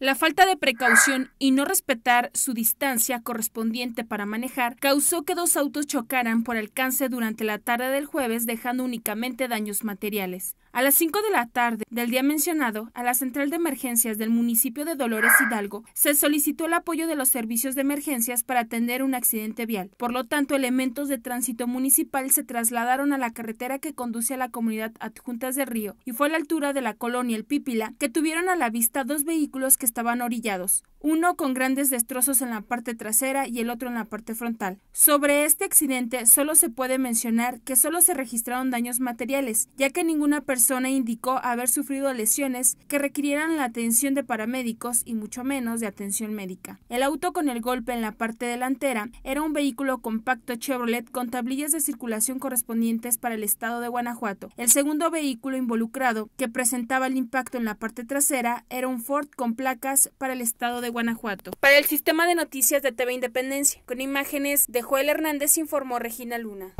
La falta de precaución y no respetar su distancia correspondiente para manejar causó que dos autos chocaran por alcance durante la tarde del jueves, dejando únicamente daños materiales. A las 5 de la tarde del día mencionado, a la central de emergencias del municipio de Dolores Hidalgo, se solicitó el apoyo de los servicios de emergencias para atender un accidente vial. Por lo tanto, elementos de tránsito municipal se trasladaron a la carretera que conduce a la comunidad Adjuntas de Río y fue a la altura de la colonia El Pípila que tuvieron a la vista dos vehículos que estaban orillados, uno con grandes destrozos en la parte trasera y el otro en la parte frontal. Sobre este accidente solo se puede mencionar que solo se registraron daños materiales, ya que ninguna persona indicó haber sufrido lesiones que requirieran la atención de paramédicos y mucho menos de atención médica. El auto con el golpe en la parte delantera era un vehículo compacto Chevrolet con tablillas de circulación correspondientes para el estado de Guanajuato. El segundo vehículo involucrado, que presentaba el impacto en la parte trasera, era un Ford con placas para el estado de Guanajuato. Para el sistema de noticias de TV Independencia, con imágenes de Joel Hernández informó Regina Luna.